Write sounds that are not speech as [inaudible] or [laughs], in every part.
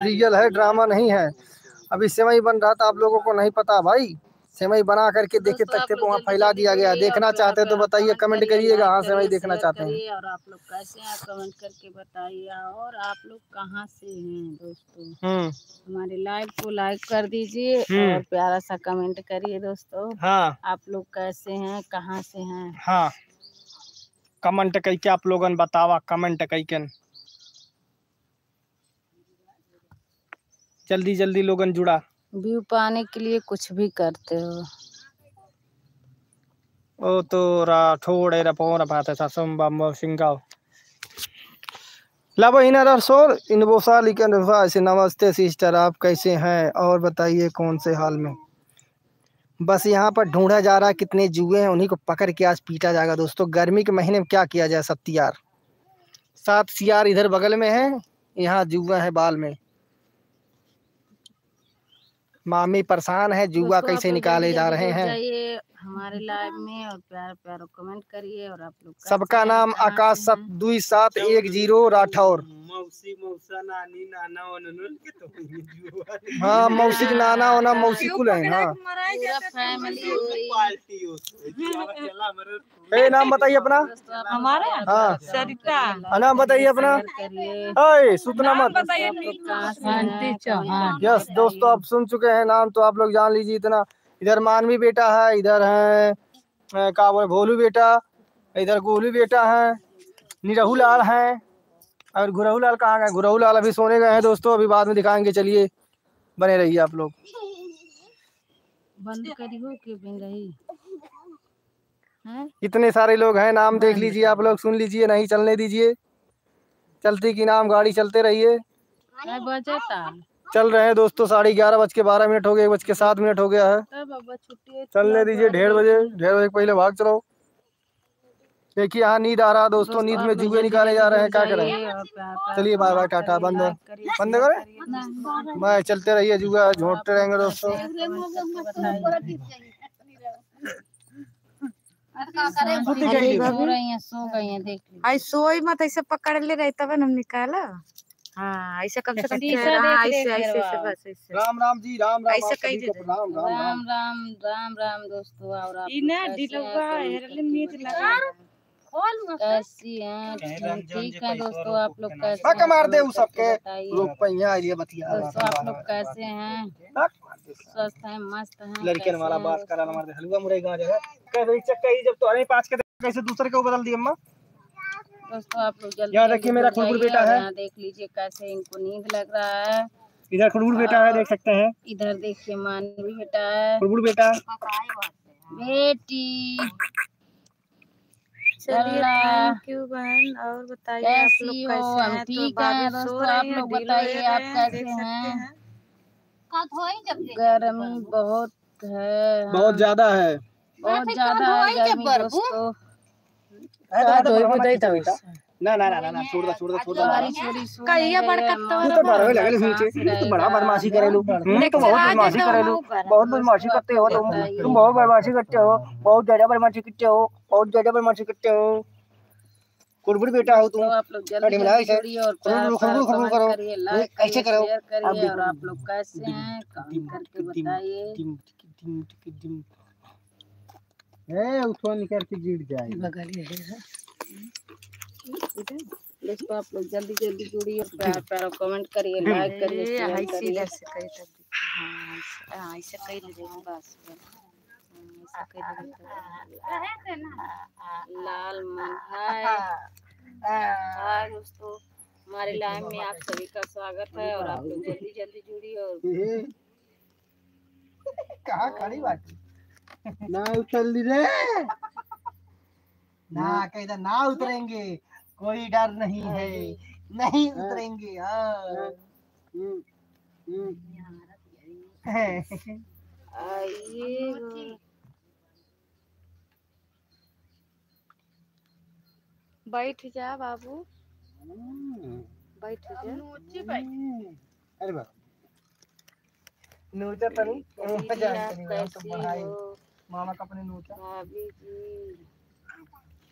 Real है drama नहीं है। अभी सेवई बन रहा था आप लोगों को नहीं पता भाई। सेवई बना करके देखे तख्ते पे वहाँ फैला दिया गया। देखना चाहते हैं तो बताइए कमेंट करिएगा हाँ सेवई देखना चाहते हैं। और आप लोग कैसे हैं कमेंट करके बताइए। और आप लोग कहाँ से हैं दोस्तों? हम्म। हमारे लाइव को लाइक कर दीजिए हम्म। और प्यारा सा कमेंट करिए दोस्तों। हाँ। आप लोग कैसे हैं कहाँ से हैं? हाँ। कमेंट कई के आप लोगन बतावा कमेंट कई जल्दी जल्दी लोगन जुड़ा व्यू पाने के लिए कुछ भी करते हो। ओ तो राठौड़ है रपोर बात है सासुम बम सिंगाओ। लब इन रसोर इन बोसा लिखन ऐसे नमस्ते सिस्टर आप कैसे हैं? और बताइए कौन से हाल में? बस यहाँ पर ढूंढा जा रहा है कितने जुए हैं उन्हीं को पकड़ के आज पीटा जाएगा। दोस्तों गर्मी के महीने में क्या किया जाए सत्यार सात सियार इधर बगल में है यहाँ जुआ है बाल में। मामी परेशान है जुआ कैसे निकाले जा रहे हैं। हमारे [laughs] लाइव में और प्यार प्यार कमेंट करिए और आप लोग सबका नाम आकाश सत दुई सात एक ज़ीरो राठौर। मौसी मौसा नानी नाना तो [laughs] हाँ मौसी के नाना होना मौसी कुल है हाँ। पूरा फैमिली पार्टी हो चला मरे ए नाम बताइए अपना। हमारा हाँ। सरिता। हाँ, नाम बताइए अपना। करिए। सुतना मत। हैं, यस दोस्तों आप सुन चुके हैं नाम तो आप लोग जान लीजिए इतना। इधर मानवी बेटा है इधर है का बोले भोलू बेटा इधर गोलू बेटा है निरहू लाल है। और गुरहू लाल कहाँ गए? गुरहू लाल अभी सोने गए हैं दोस्तों अभी बाद में दिखाएँगे चलिए बने रहिए आप लोग। बंद करी के बिन रही? हैं? इतने सारे लोग हैं नाम देख लीजिए आप लोग सुन लीजिए नहीं चलने दीजिए। चलती की नाम गाड़ी चलते रहिए। चल रहे हैं दोस्तों साढ़े ग्यारह बज के बारह मिनट हो गए एक बज के सात मिनट हो गया है तब अब छुट्टी है, चलने दीजिए डेढ़ बजे डेढ़ बजे पहले भाग चलो देखिए यहाँ नींद आ रहा है दोस्तों नींद में जुए निकाले जा रहे हैं क्या करें चलिए बाय बाय टाटा बंद बंद करें मैं चलते रहिए जुआ झोंकते रहेंगे दोस्तों हैं। सो हैं गई हैं देख आई सोई मत ऐसे पकड़ ले रही तब हम निकाला हाँ ऐसे कम से कम शीशा चेहरा, हाँ, देख ऐसे ऐसे ऐसे करवाओ। बस ऐसे। राम राम जी राम राम ऐसे कही दे। राम राम। राम राम राम राम दोस्तों और आप ई ना लोग कैसे हैं, दिलवा हेरले बताइए। लगा कैसी हैं? ठीक है दोस्तों आप लोग कैसे हैं, मार दे उस सबके। लोग पहिया आइए बतिया दोस्तों आप लोग कैसे हैं? स्वस्थ हैं मस्त हैं लड़के वाला बात करा मार दे हलवा मुरई जगह। कैसे चक्का ही जब तो अरे पाँच के कैसे दूसरे को बदल दिए अम्मा? दोस्तों आप लोग जल्दी यहाँ देखिए मेरा जाइए बेटा है। देख लीजिए कैसे इनको नींद लग रहा है। इधर खुड़बुड़ बेटा है देख सकते हैं। इधर देखिए मानवी बेटा है। खुड़बुड़ बेटा। बेटी। चलिए थैंक यू बहन। और बताइए आप लोग कैसे हैं? तो ठीक हैं दोस्तों आप लोग बताइए आप कैसे देख सकते हैं? हैं। गर्मी बहुत है बहुत ज़्यादा है। बहुत ज़्यादा है गर्मी दोस्तों। ना ना ना ना ना छोड़ दो छोड़ दो छोड़ दो हमारी छोरी सो कहिया नहीं बड़का रही है, तो तू तो बड़वे लगे सांस नीचे तू तो बड़ा रहेगा। बदमाशी करेलू तुम तो बहुत बदमाशी तो करेलू बहुत बदमाशी करते हो तुम तुम बहुत बदमाशी करते हो बहुत ज़्यादा बदमाशी करते हो बहुत ज़्यादा बदमाशी करते हो कुड़बुड़ बेटा हो तुम तो आप लोग जल्दी करो। ऐसे आप लोग कैसे हैं कमेंट करके बताइए ए उठो निकल के गिर जाए दोस्तों आप लोग जल्दी जल्दी जुड़िए प्यार प्यार कमेंट करिए लाइक करिए शेयर करिए। इधर से तब दिखे। हाँ, ऐसे- ले जाए बस हम्म, जाए। लाल मन दोस्तों हमारे लाइव में आप सभी का स्वागत है और आप लोग जल्दी जल्दी जुड़िए और [laughs] कहाँ खड़ी बाकी ना उछल रे। ना कहता ना उतरेंगे कोई डर नहीं है। नहीं उतरेंगे हाँ। आइए। बैठ जा बाबू। बैठ जा। अरे बाप नोचा तो नहीं दीदी, जान आप तो नहीं, तो कैसी हो? मामा का अपने नोचा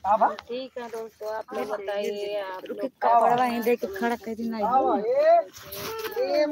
भाभी ठीक है दोस्तों आप लोग बताइए आप लोग खड़ा कर दी नहीं आवा ए ए